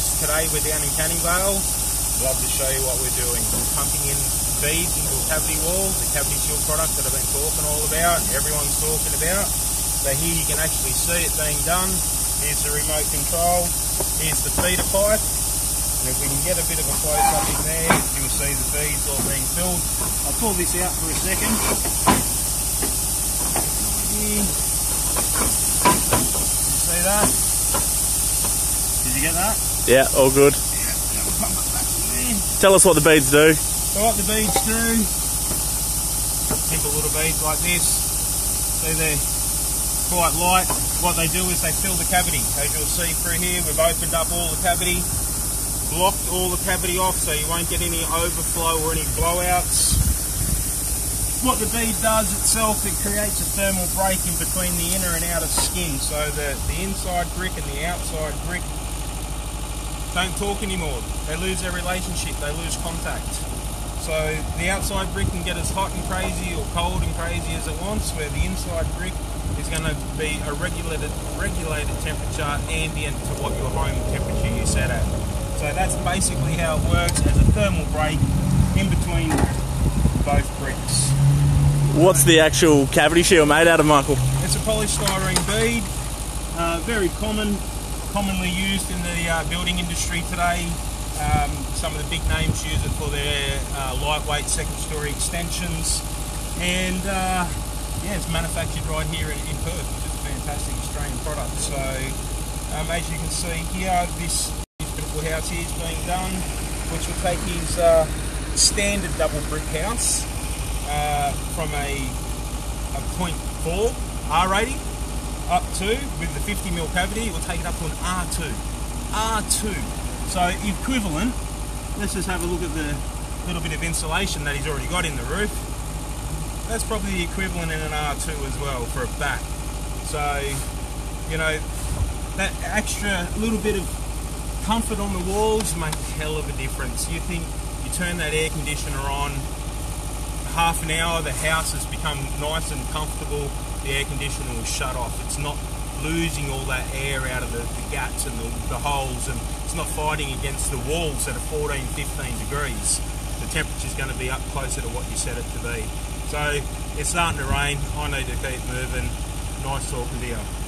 just today we're down in Canning Vale. Love to show you what we're doing. We're pumping in beads into a cavity wall, the cavity shield product that I've been talking all about, everyone's talking about. So here you can actually see it being done. Here's the remote control. Here's the feeder pipe. And if we can get a bit of a close up in there, you'll see the beads all being filled. I'll pull this out for a second. You see that? You get that? Yeah, all good. Tell us what the beads do. So what the beads do, simple little beads like this. See they're quite light. What they do is they fill the cavity. As you'll see through here, we've opened up all the cavity, blocked all the cavity off so you won't get any overflow or any blowouts. What the bead does itself, it creates a thermal break in between the inner and outer skin. So the, the inside brick and the outside brick don't talk anymore. They lose their relationship, they lose contact. So the outside brick can get as hot and crazy or cold and crazy as it wants, where the inside brick is going to be a regulated regulated temperature ambient to what your home temperature you set at. So that's basically how it works as a thermal break in between both bricks. What's the actual cavity shield made out of, Michael? It's a polystyrene bead, uh, very common, commonly used in the uh, building industry today. Um, some of the big names use it for their uh, lightweight second story extensions. And uh, yeah, it's manufactured right here in, in Perth, which is a fantastic Australian product. So um, as you can see here, this beautiful house here is being done, which will take his uh, standard double brick house uh, from a, a 0.4 R rating up to, with the 50 mil cavity, it will take it up to an R2. R2. So equivalent, let's just have a look at the little bit of insulation that he's already got in the roof. That's probably the equivalent in an R2 as well for a back. So, you know, that extra little bit of comfort on the walls make a hell of a difference. You think you turn that air conditioner on, half an hour, the house has become nice and comfortable, the air conditioner will shut off. It's not losing all that air out of the, the gaps and the, the holes, and it's not fighting against the walls that are 14, 15 degrees. The temperature's going to be up closer to what you set it to be. So it's starting to rain. I need to keep moving. Nice talking to you.